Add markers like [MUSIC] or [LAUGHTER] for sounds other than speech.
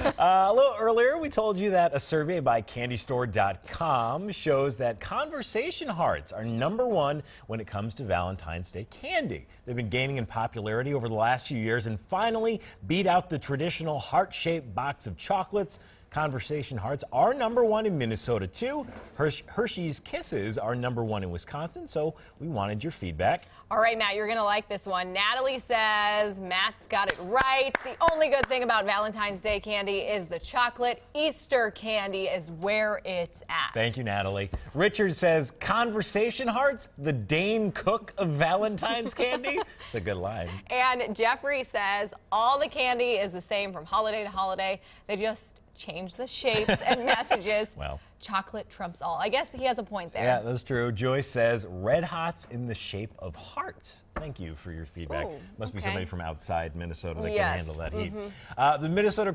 [LAUGHS] Uh, a little earlier, we told you that a survey by CandyStore.com shows that conversation hearts are number one when it comes to Valentine's Day candy. They've been gaining in popularity over the last few years and finally beat out the traditional heart-shaped box of chocolates. Conversation Hearts are number one in Minnesota, too. Hersh- Hershey's Kisses are number one in Wisconsin, so we wanted your feedback. All right, Matt, you're going to like this one. Natalie says Matt's got it right. The only good thing about Valentine's Day candy is the chocolate. Easter candy is where it's at. Thank you, Natalie. Richard says, Conversation Hearts, the Dane Cook of Valentine's candy. [LAUGHS] It's a good line. And Jeffrey says all the candy is the same from holiday to holiday. They just change the shapes and [LAUGHS] messages. Well. Chocolate trumps all. I guess he has a point there. Yeah, that's true. Joyce says, Red Hots in the shape of hearts. Thank you for your feedback. Ooh, Must be somebody from outside Minnesota that Yes, can handle that heat. Uh, the Minnesota